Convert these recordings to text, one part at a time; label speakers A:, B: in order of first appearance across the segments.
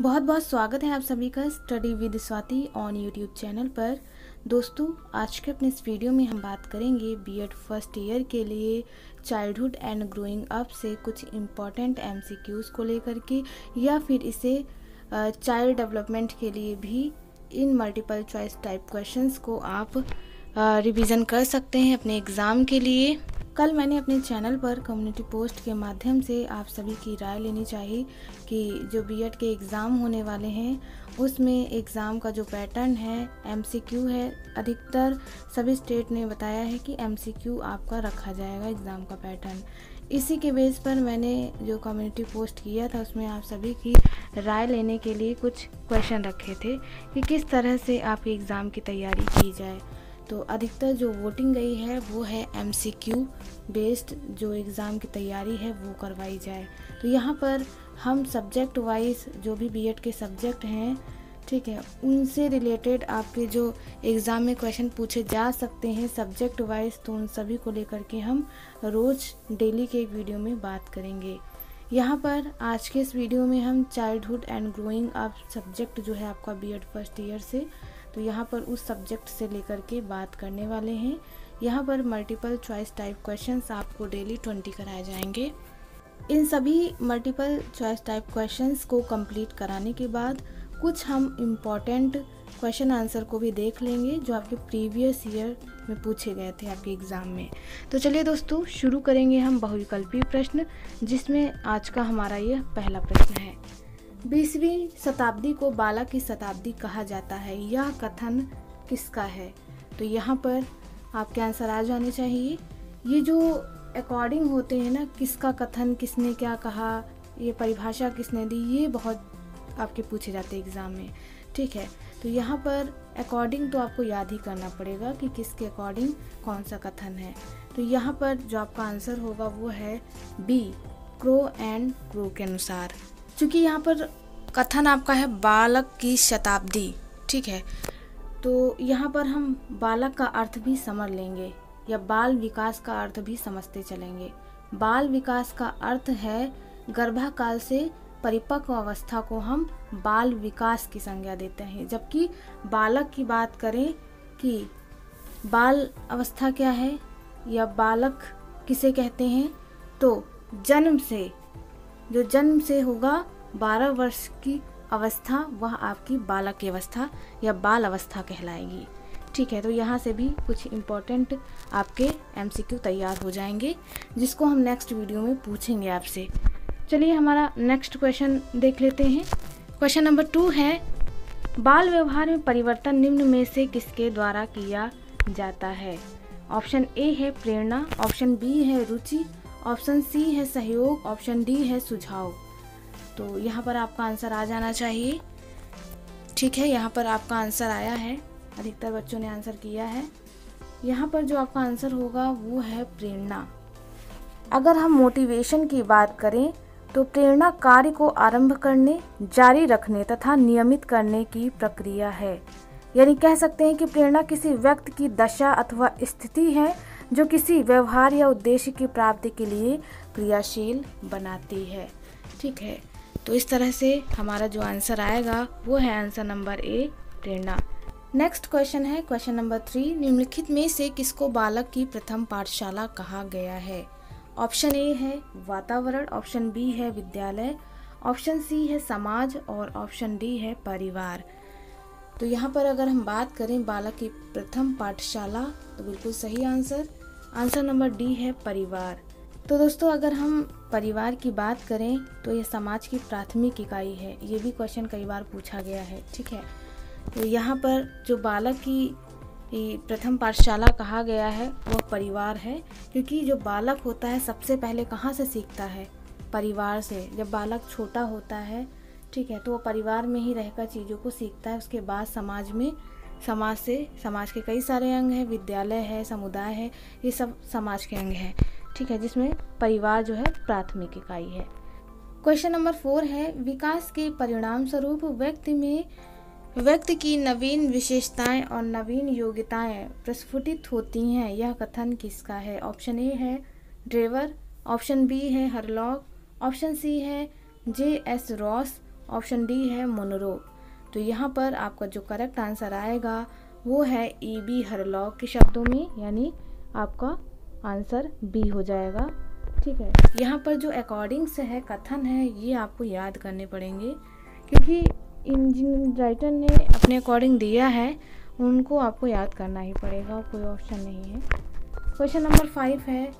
A: बहुत बहुत स्वागत है आप सभी का study with Swati on YouTube channel पर। दोस्तों, आज के अपने इस वीडियो में हम बात करेंगे बीएड फ़र्स्ट ईयर के लिए चाइल्डहुड एंड ग्रोइंग अप से कुछ इंपॉर्टेंट एमसीक्यूज़ को लेकर के, या फिर इसे चाइल्ड डेवलपमेंट के लिए भी इन मल्टीपल चॉइस टाइप क्वेश्चंस को आप रिवीजन कर सकते हैं अपने एग्ज़ाम के लिए। कल मैंने अपने चैनल पर कम्युनिटी पोस्ट के माध्यम से आप सभी की राय लेनी चाहिए कि जो बीएड के एग्ज़ाम होने वाले हैं, उसमें एग्ज़ाम का जो पैटर्न है एमसीक्यू है, अधिकतर सभी स्टेट ने बताया है कि एमसीक्यू आपका रखा जाएगा एग्ज़ाम का पैटर्न। इसी के बेस पर मैंने जो कम्युनिटी पोस्ट किया था, उसमें आप सभी की राय लेने के लिए कुछ क्वेश्चन रखे थे कि किस तरह से आपके एग्ज़ाम की तैयारी की जाए। तो अधिकतर जो वोटिंग गई है वो है एमसीक्यू बेस्ड जो एग्ज़ाम की तैयारी है वो करवाई जाए। तो यहाँ पर हम सब्जेक्ट वाइज जो भी बीएड के सब्जेक्ट हैं, ठीक है, उनसे रिलेटेड आपके जो एग्ज़ाम में क्वेश्चन पूछे जा सकते हैं सब्जेक्ट वाइज तो उन सभी को लेकर के हम रोज़ डेली के एक वीडियो में बात करेंगे। यहाँ पर आज के इस वीडियो में हम childhood and growing up subject जो है आपका बीएड फ़र्स्ट ईयर से तो यहाँ पर उस सब्जेक्ट से लेकर के बात करने वाले हैं। यहाँ पर मल्टीपल चॉइस टाइप क्वेश्चंस आपको डेली ट्वेंटी कराए जाएँगे। इन सभी मल्टीपल चॉइस टाइप क्वेश्चंस को कंप्लीट कराने के बाद कुछ हम इंपॉर्टेंट क्वेश्चन आंसर को भी देख लेंगे, जो आपके प्रीवियस ईयर में पूछे गए थे आपके एग्ज़ाम में। तो चलिए दोस्तों, शुरू करेंगे हम बहुविकल्पीय प्रश्न, जिसमें आज का हमारा यह पहला प्रश्न है। बीसवीं शताब्दी को बाला की शताब्दी कहा जाता है। यह कथन किसका है? तो यहाँ पर आपके आंसर आ जाने चाहिए। ये जो अकॉर्डिंग होते हैं ना, किसका कथन, किसने क्या कहा, ये परिभाषा किसने दी, ये बहुत आपके पूछे जाते हैं एग्ज़ाम में। ठीक है तो यहाँ पर अकॉर्डिंग तो आपको याद ही करना पड़ेगा कि किसके अकॉर्डिंग कौन सा कथन है। तो यहाँ पर जो आपका आंसर होगा वो है बी क्रो एंड क्रो के अनुसार। क्योंकि यहाँ पर कथन आपका है बालक की शताब्दी, ठीक है? तो यहाँ पर हम बालक का अर्थ भी समझ लेंगे, या बाल विकास का अर्थ भी समझते चलेंगे। बाल विकास का अर्थ है गर्भाकाल से परिपक्व अवस्था को हम बाल विकास की संज्ञा देते हैं। जबकि बालक की बात करें कि बाल अवस्था क्या है, या बालक किसे कहते हैं तो जन्म से जो जन्म से होगा 12 वर्ष की अवस्था, वह आपकी बालक की अवस्था या बाल अवस्था कहलाएगी। ठीक है तो यहाँ से भी कुछ इम्पोर्टेंट आपके एमसीक्यू तैयार हो जाएँगे, जिसको हम नेक्स्ट वीडियो में पूछेंगे आपसे। चलिए हमारा नेक्स्ट क्वेश्चन देख लेते हैं। क्वेश्चन नंबर टू है, बाल व्यवहार में परिवर्तन निम्न में से किसके द्वारा किया जाता है? ऑप्शन ए है प्रेरणा ऑप्शन बी है रुचि ऑप्शन सी है सहयोग, ऑप्शन डी है सुझाव। तो यहाँ पर आपका आंसर आ जाना चाहिए। ठीक है, यहाँ पर आपका आंसर आया है। अधिकतर बच्चों ने आंसर किया है। यहाँ पर जो आपका आंसर होगा वो है प्रेरणा। अगर हम मोटिवेशन की बात करें तो प्रेरणा कार्य को आरंभ करने, जारी रखने तथा नियमित करने की प्रक्रिया है। यानी कह सकते हैं कि प्रेरणा किसी व्यक्ति की दशा अथवा स्थिति है जो किसी व्यवहार या उद्देश्य की प्राप्ति के लिए क्रियाशील बनाती है। ठीक है? तो इस तरह से हमारा जो आंसर आएगा, वो है आंसर नंबर ए, प्रेरणा। नेक्स्ट क्वेश्चन है। क्वेश्चन नंबर थ्री निम्नलिखित में से किसको बालक की प्रथम पाठशाला कहा गया है? ऑप्शन ए है वातावरण ऑप्शन बी है विद्यालय ऑप्शन सी है समाज और ऑप्शन डी है परिवार। तो यहाँ पर अगर हम बात करें बालक की प्रथम पाठशाला तो बिल्कुल सही आंसर। आंसर नंबर डी है परिवार। तो दोस्तों, अगर हम परिवार की बात करें तो ये समाज की प्राथमिक इकाई है। ये भी क्वेश्चन कई बार पूछा गया है, ठीक है? तो यहाँ पर जो बालक की प्रथम पाठशाला कहा गया है, वह परिवार है, क्योंकि जो बालक होता है, सबसे पहले कहाँ से सीखता है? परिवार से। जब बालक छोटा होता है, ठीक है तो वो परिवार में ही रहकर चीज़ों को सीखता है, उसके बाद समाज में समाज से, समाज के कई सारे अंग हैं, विद्यालय है, समुदाय है, ये सब समाज के अंग हैं। ठीक है, जिसमें परिवार जो है प्राथमिक इकाई है। क्वेश्चन नंबर फोर है, विकास के परिणाम स्वरूप व्यक्ति में, व्यक्ति की नवीन विशेषताएँ और नवीन योग्यताएँ प्रस्फुटित होती हैं। यह कथन किसका है? ऑप्शन ए है ड्रेवर ऑप्शन बी है हरलॉक ऑप्शन सी है J S Ross option D है मोनरो तो यहाँ पर आपका जो करेक्ट आंसर आएगा, वो है ई बी हरलॉक के शब्दों में, यानी आपका आंसर बी हो जाएगा। ठीक है? यहाँ पर जो अकॉर्डिंग्स है, कथन है, ये आपको याद करने पड़ेंगे, क्योंकि इन जिन राइटर ने अपने अकॉर्डिंग दिया है, उनको आपको याद करना ही पड़ेगा, कोई ऑप्शन नहीं है। क्वेश्चन नंबर फाइव है,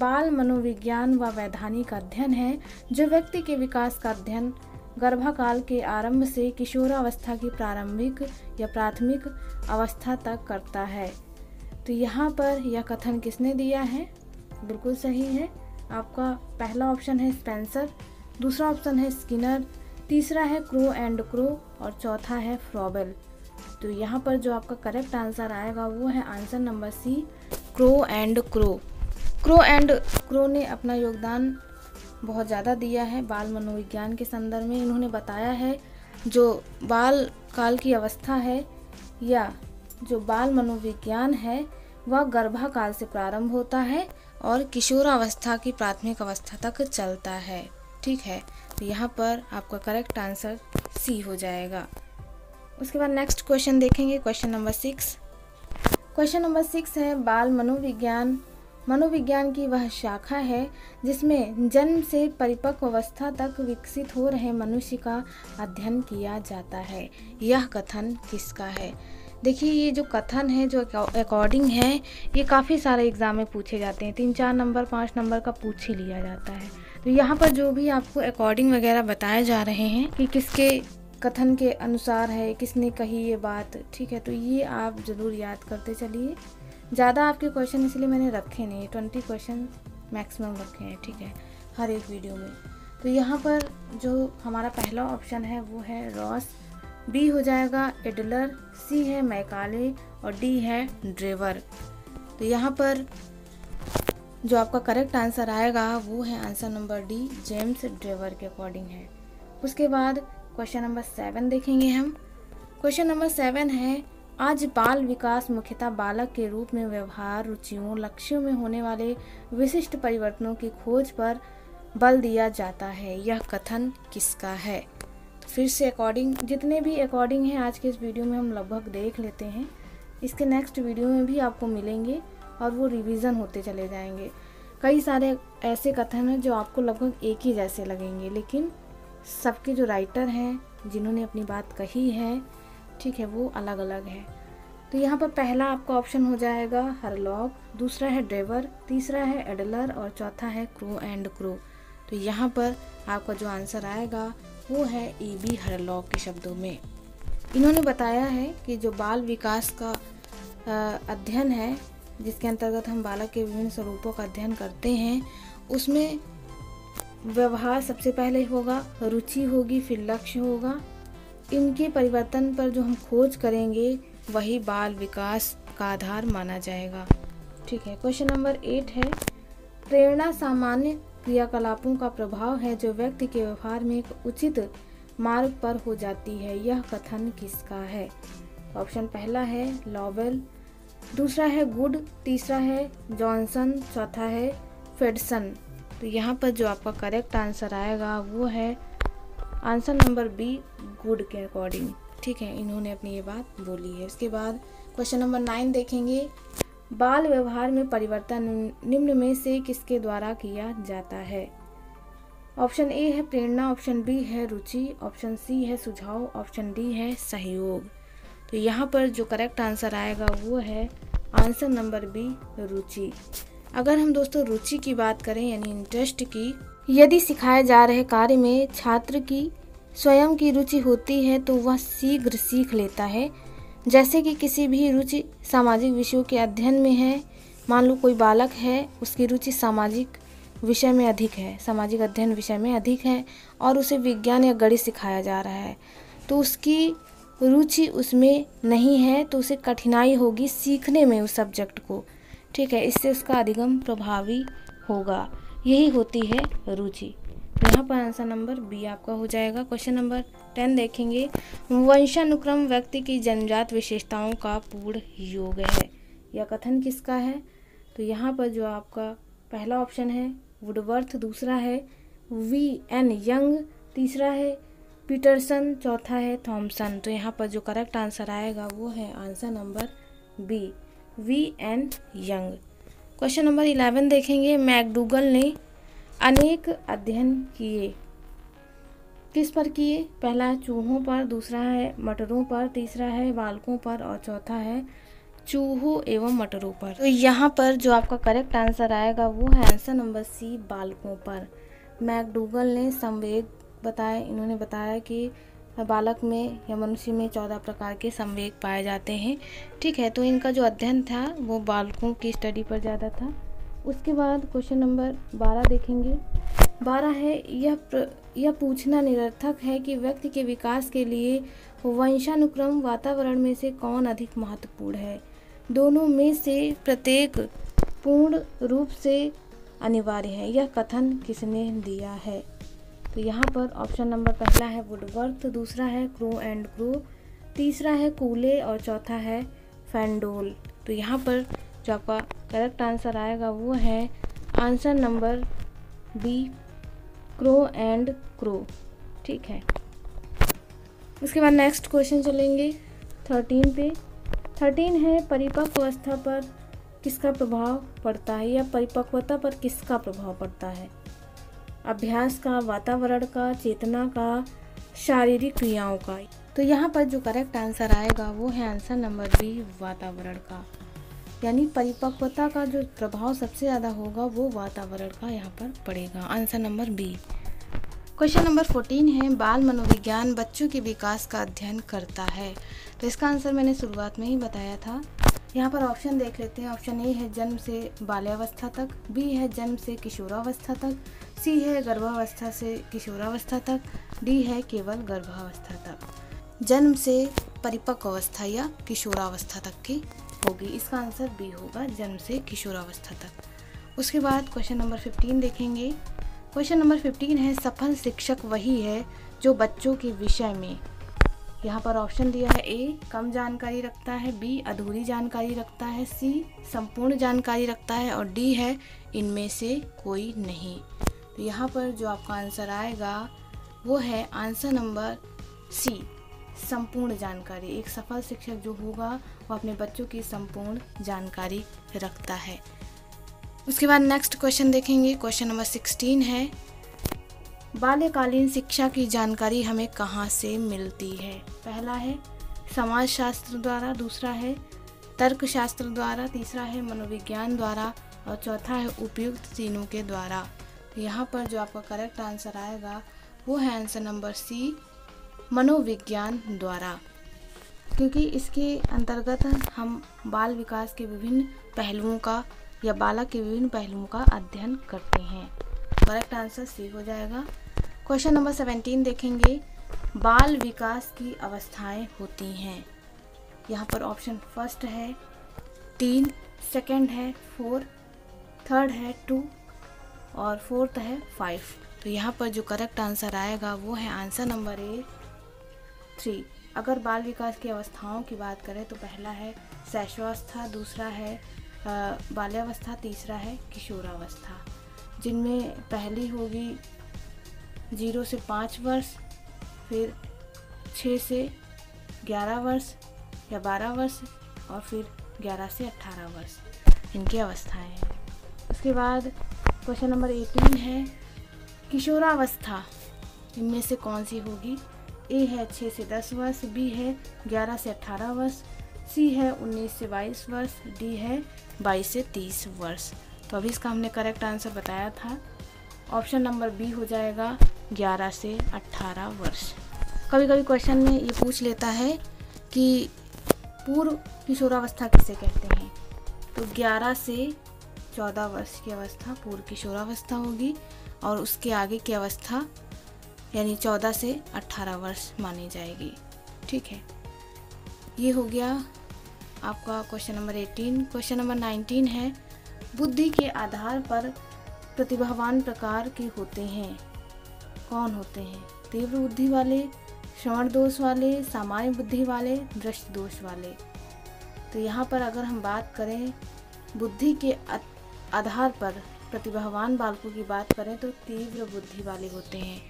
A: बाल मनोविज्ञान व वैधानिक अध्ययन है, जो व्यक्ति के विकास का अध्ययन गर्भाकाल के आरंभ से किशोरावस्था की प्रारंभिक या प्राथमिक अवस्था तक करता है। तो यहाँ पर यह कथन किसने दिया है? बिल्कुल सही है। आपका पहला ऑप्शन है स्पेंसर, दूसरा ऑप्शन है स्किनर, तीसरा है क्रो एंड क्रो और चौथा है फ्रॉबल। तो यहाँ पर जो आपका करेक्ट आंसर आएगा वो है answer number C, Crow and Crow. Crow and Crow ने अपना योगदान बहुत ज़्यादा दिया है बाल मनोविज्ञान के संदर्भ में। इन्होंने बताया है, जो बाल काल की अवस्था है या जो बाल मनोविज्ञान है, वह गर्भाकाल से प्रारंभ होता है और किशोरावस्था की प्राथमिक अवस्था तक चलता है। ठीक है तो यहाँ पर आपका करेक्ट आंसर सी हो जाएगा। उसके बाद नेक्स्ट क्वेश्चन देखेंगे question number six question number six है, बाल मनोविज्ञान मनोविज्ञान की वह शाखा है, जिसमें जन्म से परिपक्व अवस्था तक विकसित हो रहे मनुष्य का अध्ययन किया जाता है। यह कथन किसका है? देखिए, ये जो कथन है, जो अकॉर्डिंग है, ये काफ़ी सारे एग्ज़ाम में पूछे जाते हैं। तीन चार नंबर, पाँच नंबर का पूछ ही लिया जाता है। तो यहाँ पर जो भी आपको अकॉर्डिंग वगैरह बताए जा रहे हैं कि किसके कथन के अनुसार है, किसने कही ये बात, ठीक है? तो ये आप ज़रूर याद करते चलिए। ज़्यादा आपके क्वेश्चन इसलिए मैंने रखे नहीं ट्वेंटी क्वेश्चन मैक्सिमम रखे हैं, ठीक है, हर एक वीडियो में। तो यहाँ पर जो हमारा पहला ऑप्शन है, वो है रॉस बी हो जाएगा एडलर सी है मैकाले और डी है ड्रेवर तो यहाँ पर जो आपका करेक्ट आंसर आएगा, वो है answer number D James Drever के अकॉर्डिंग है। उसके बाद क्वेश्चन नंबर सेवन देखेंगे हम। क्वेश्चन नंबर सेवन है आज बाल विकास मुख्यतः बालक के रूप में व्यवहार, रुचियों, लक्ष्यों में होने वाले विशिष्ट परिवर्तनों की खोज पर बल दिया जाता है। यह कथन किसका है? तो फिर से अकॉर्डिंग जितने भी अकॉर्डिंग हैं आज के इस वीडियो में हम लगभग देख लेते हैं। इसके नेक्स्ट वीडियो में भी आपको मिलेंगे और वो रिवीजन होते चले जाएँगे। कई सारे ऐसे कथन हैं जो आपको लगभग एक ही जैसे लगेंगे, लेकिन सबके जो राइटर हैं, जिन्होंने अपनी बात कही है ठीक है, वो अलग अलग है। तो यहाँ पर पहला आपका ऑप्शन हो जाएगा हरलॉक दूसरा है ड्रेवर तीसरा है एडलर और चौथा है क्रो एंड क्रो तो यहाँ पर आपका जो आंसर आएगा, वो है ई बी हरलॉक के शब्दों में। इन्होंने बताया है कि जो बाल विकास का अध्ययन है, जिसके अंतर्गत हम बालक के विभिन्न स्वरूपों का अध्ययन करते हैं, उसमें व्यवहार सबसे पहले होगा, रुचि होगी, फिर लक्ष्य होगा इनके परिवर्तन पर जो हम खोज करेंगे, वही बाल विकास का आधार माना जाएगा। ठीक है, क्वेश्चन नंबर एट है, प्रेरणा सामान्य क्रियाकलापों का प्रभाव है जो व्यक्ति के व्यवहार में एक उचित मार्ग पर हो जाती है। यह कथन किसका है? ऑप्शन पहला है लॉवेल, दूसरा है गुड तीसरा है जॉनसन, चौथा है फेडसन। तो यहाँ पर जो आपका करेक्ट आंसर आएगा वो है आंसर नंबर बी गुड के अकॉर्डिंग ठीक है, इन्होंने अपनी ये बात बोली है। उसके बाद क्वेश्चन नंबर नाइन देखेंगे। बाल व्यवहार में परिवर्तन निम्न में से किसके द्वारा किया जाता है? ऑप्शन ए है प्रेरणा, ऑप्शन बी है रुचि, ऑप्शन सी है सुझाव, ऑप्शन डी है सहयोग। तो यहाँ पर जो करेक्ट आंसर आएगा वो है आंसर नंबर बी, रुचि। अगर हम दोस्तों रुचि की बात करें, यानी इंटरेस्ट की यदि सिखाए जा रहे कार्य में छात्र की, स्वयं की रुचि होती है तो वह शीघ्र सीख लेता है। जैसे कि किसी भी रुचि सामाजिक विषयों के अध्ययन में है, मान लो कोई बालक है, उसकी रुचि सामाजिक विषय में अधिक है, सामाजिक अध्ययन विषय में अधिक है, और उसे विज्ञान या गणित सिखाया जा रहा है तो उसकी रुचि उसमें नहीं है तो उसे कठिनाई होगी सीखने में उस सब्जेक्ट को। ठीक है, इससे उसका अधिगम प्रभावी होगा। यही होती है रुचि। तो यहाँ पर आंसर नंबर बी आपका हो जाएगा। क्वेश्चन नंबर टेन देखेंगे। वंशानुक्रम व्यक्ति की जन्मजात विशेषताओं का पूर्ण योग है। यह कथन किसका है? तो यहाँ पर जो आपका पहला ऑप्शन है वुडवर्थ दूसरा है वी एन यंग तीसरा है पीटरसन चौथा है थॉमसन तो यहाँ पर जो करेक्ट आंसर आएगा वो है answer number B V N Young question number eleven देखेंगे, मैकडूगल ने अनेक अध्ययन किए। किस पर किए? पहला चूहों पर, दूसरा है मटरों पर, तीसरा है बालकों पर और चौथा है चूहों एवं मटरों पर। तो यहाँ पर जो आपका करेक्ट आंसर आएगा वो है आंसर नंबर सी बालकों पर। मैकडूगल ने संवेद बताए, इन्होंने बताया कि बालक में या मनुष्य में चौदह प्रकार के संवेग पाए जाते हैं। ठीक है तो इनका जो अध्ययन था वो बालकों की स्टडी पर ज़्यादा था। उसके बाद क्वेश्चन नंबर बारह देखेंगे। बारह है यह प्र, यह पूछना निरर्थक है कि व्यक्ति के विकास के लिए वंशानुक्रम वातावरण में से कौन अधिक महत्वपूर्ण है। दोनों में से प्रत्येक पूर्ण रूप से अनिवार्य है। यह कथन किसने दिया है? तो यहाँ पर ऑप्शन नंबर पहला है वुडवर्थ दूसरा है क्रो एंड क्रो तीसरा है कूले और चौथा है फैंडोल तो यहाँ पर जो आपका करेक्ट आंसर आएगा वो है answer number B Crow and Crow ठीक है? उसके बाद नेक्स्ट क्वेश्चन चलेंगे थर्टीन पे. थर्टीन है परिपक्व अवस्था पर किसका प्रभाव पड़ता है या परिपक्वता पर किसका प्रभाव पड़ता है? अभ्यास का, वातावरण का, चेतना का, शारीरिक क्रियाओं का। तो यहाँ पर जो करेक्ट आंसर आएगा वो है आंसर नंबर बी वातावरण का। यानी परिपक्वता का जो प्रभाव सबसे ज़्यादा होगा वो वातावरण का यहाँ पर पड़ेगा। Answer number B question number fourteen है, बाल मनोविज्ञान बच्चों के विकास का अध्ययन करता है। तो इसका आंसर मैंने शुरुआत में ही बताया था। यहाँ पर ऑप्शन देख लेते हैं। ऑप्शन ए है जन्म से बाल्यावस्था तक बी है जन्म से किशोरावस्था तक सी है गर्भावस्था से किशोरावस्था तक डी है केवल गर्भावस्था तक। जन्म से परिपक्व अवस्था या किशोरावस्था तक की होगी। इसका आंसर बी होगा, जन्म से किशोरावस्था तक। उसके बाद क्वेश्चन नंबर फिफ्टीन देखेंगे। क्वेश्चन नंबर फिफ्टीन है, सफल शिक्षक वही है जो बच्चों के विषय में यहाँ पर ऑप्शन दिया है ए कम जानकारी रखता है बी अधूरी जानकारी रखता है सी संपूर्ण जानकारी रखता है और डी है, इनमें से कोई नहीं। तो यहाँ पर जो आपका आंसर आएगा, वो है आंसर नंबर सी संपूर्ण जानकारी। एक सफल शिक्षक जो होगा, वो अपने बच्चों की संपूर्ण जानकारी रखता है। उसके बाद नेक्स्ट क्वेश्चन देखेंगे। क्वेश्चन नंबर सिक्सटीन है बाल्यकालीन शिक्षा की जानकारी हमें कहाँ से मिलती है? पहला है समाज शास्त्र द्वारा, दूसरा है तर्कशास्त्र द्वारा, तीसरा है मनोविज्ञान द्वारा और चौथा है उपयुक्त तीनों के द्वारा। यहाँ पर जो आपका करेक्ट आंसर आएगा, वो है आंसर नंबर सी मनोविज्ञान द्वारा। क्योंकि इसके अंतर्गत हम बाल विकास के विभिन्न पहलुओं का या बालक के विभिन्न पहलुओं का अध्ययन करते हैं। करेक्ट आंसर सी हो जाएगा। क्वेश्चन नंबर सेवेंटीन देखेंगे। बाल विकास की अवस्थाएँ होती हैं। यहाँ पर ऑप्शन फ़र्स्ट है, तीन सेकंड है फोर थर्ड है टू और फोर्थ है फाइव तो यहाँ पर जो करेक्ट आंसर आएगा वो है आंसर नंबर ए थ्री अगर बाल विकास की अवस्थाओं की बात करें तो पहला है शैशवावस्था दूसरा है बाल्यावस्था, तीसरा है किशोरावस्था। जिनमें पहली होगी ज़ीरो से पाँच वर्ष, फिर छः से ग्यारह वर्ष या बारह वर्ष और फिर ग्यारह से अट्ठारह वर्ष। इनकी अवस्थाएँ हैं। उसके बाद क्वेश्चन नंबर एटीन है, किशोरावस्था, इनमें से कौन सी होगी? ए है छः से दस वर्ष, बी है ग्यारह से अट्ठारह वर्ष, सी है उन्नीस से बाईस वर्ष, डी है बाईस से तीस वर्ष। तो अभी इसका हमने करेक्ट आंसर बताया था। ऑप्शन नंबर बी हो जाएगा ग्यारह से अट्ठारह वर्ष। कभी कभी क्वेश्चन में ये पूछ लेता है कि पूर्व किशोरावस्था किसे कहते हैं? तो ग्यारह से चौदह वर्ष की अवस्था पूर्व किशोरावस्था होगी और उसके आगे की अवस्था यानी चौदह से अट्ठारह वर्ष मानी जाएगी। ठीक है? ये हो गया आपका question number eighteen question number nineteen है, बुद्धि के आधार पर प्रतिभावान प्रकार के होते हैं। कौन होते हैं? तीव्र बुद्धि वाले श्रवण दोष वाले, सामान्य बुद्धि वाले, दृष्टि दोष वाले। तो यहाँ पर अगर हम बात करें बुद्धि के आधार पर प्रतिभावान बालकों की बात करें तो तीव्र बुद्धि वाले होते हैं।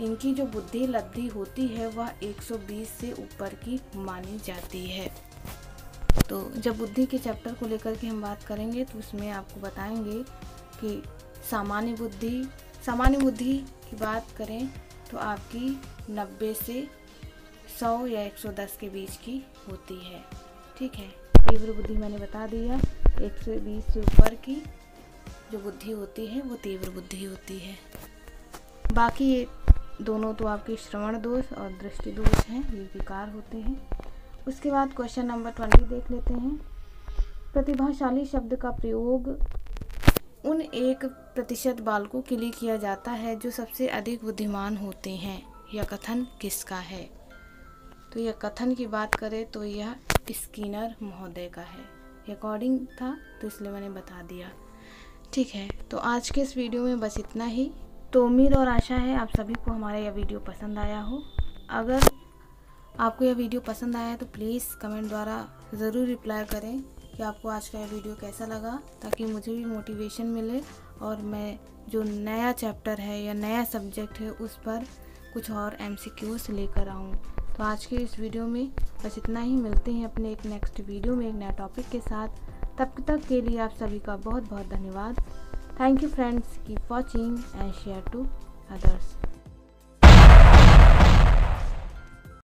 A: इनकी जो बुद्धि लब्धि होती है वह 120 से ऊपर की मानी जाती है। तो जब बुद्धि के चैप्टर को लेकर के हम बात करेंगे तो उसमें आपको बताएँगे कि सामान्य बुद्धि सामान्य बुद्धि की बात करें तो आपकी 90 से 100 या 110 के बीच की होती है। ठीक है? तीव्र बुद्धि मैंने बता दिया 120 से ऊपर की जो बुद्धि होती है, वो तीव्र बुद्धि होती है। बाकी दोनों तो आपके श्रवण दोष और दृष्टि दोष हैं, ये विकार होते हैं। उसके बाद क्वेश्चन नंबर ट्वेंटी देख लेते हैं। प्रतिभाशाली शब्द का प्रयोग उन एक प्रतिशत बालकों के लिए किया जाता है जो सबसे अधिक बुद्धिमान होते हैं। यह कथन किसका है? तो यह कथन की बात करें तो यह स्किनर महोदय का है। रिकॉर्डिंग था तो इसलिए मैंने बता दिया। ठीक है तो आज के इस वीडियो में बस इतना ही। तो उम्मीद और आशा है आप सभी को हमारा यह वीडियो पसंद आया हो। अगर आपको यह वीडियो पसंद आया तो प्लीज़ कमेंट द्वारा ज़रूर रिप्लाई करें। कि आपको आज का वीडियो कैसा लगा, ताकि मुझे भी मोटिवेशन मिले और मैं जो नया चैप्टर है या नया सब्जेक्ट है, उस पर कुछ और एम लेकर आऊँ। तो आज के इस वीडियो में बस इतना ही। मिलते हैं अपने एक नेक्स्ट वीडियो में, एक नया टॉपिक के साथ। तब तक के लिए आप सभी का बहुत बहुत धन्यवाद। Thank you friends keep watching and share to others